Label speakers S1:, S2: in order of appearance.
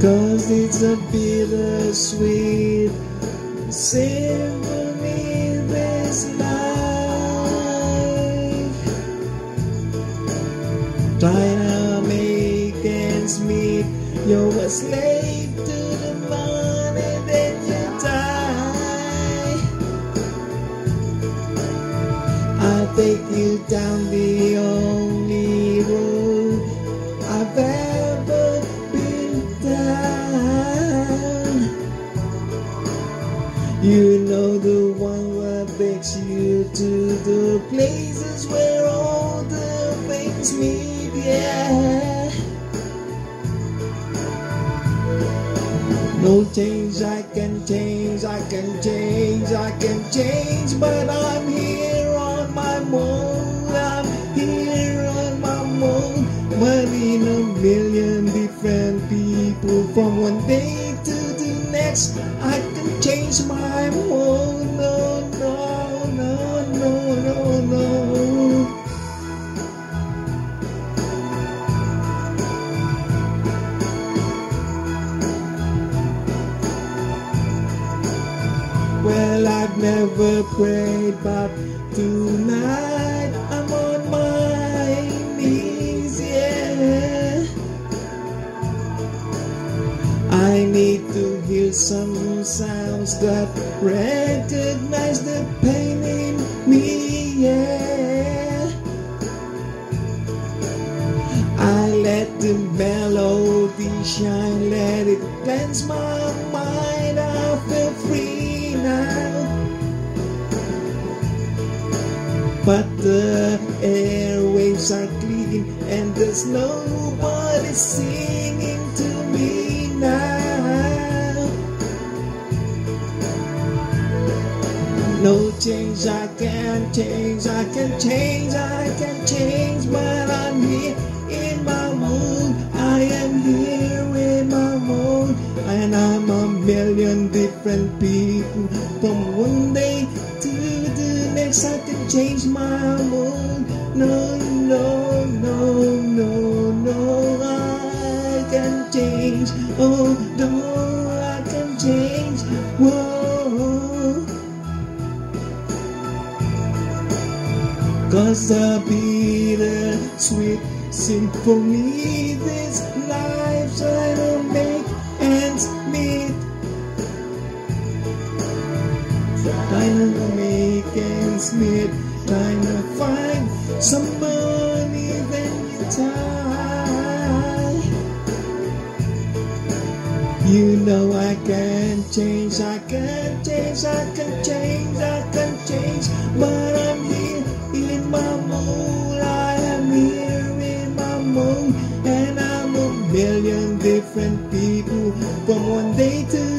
S1: Cause it's a bittersweet symphony this life. Trying ends meet, you're a slave to the money that you die. I'll take you down the only takes you to the places where all the things meet, yeah. No change, I can change, I can change, I can change, but I'm here on my own, I'm here on my own, but in a million different people from one day to the next, I can change my I've never prayed, but tonight I'm on my knees, yeah. I need to hear some sounds that recognize the pain in me, yeah. I let the melody shine, let it cleanse my mind. I feel free But the airwaves are clean, and there's nobody singing to me now. No change, I can change, I can change, I can change, but I'm here in my mood. I am here in my mood, and I'm a million different people. From one day change my mood. No, no, no, no, no, I can change. Oh, no, I can change. Whoa. Cause the bitter sweet symphony this life trying to make ends meet make ends meet Trying to find some money then you die. You know I can change, I can change, I can change, I can change. But I'm here in my mood, I am here in my mood And I'm a million different people From one day to